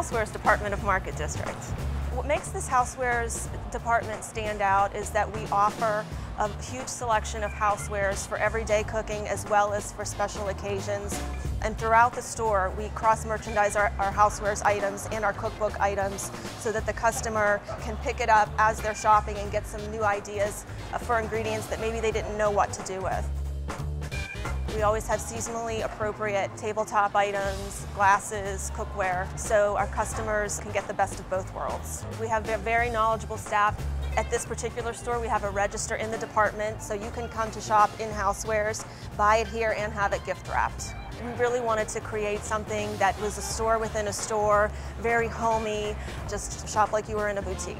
housewares department of Market District. What makes this housewares department stand out is that we offer a huge selection of housewares for everyday cooking as well as for special occasions. And throughout the store, we cross-merchandise our, our housewares items and our cookbook items so that the customer can pick it up as they're shopping and get some new ideas uh, for ingredients that maybe they didn't know what to do with. We always have seasonally appropriate tabletop items, glasses, cookware, so our customers can get the best of both worlds. We have a very knowledgeable staff. At this particular store, we have a register in the department, so you can come to shop in housewares, buy it here, and have it gift wrapped. We really wanted to create something that was a store within a store, very homey, just shop like you were in a boutique.